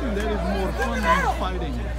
There is more fun than fighting.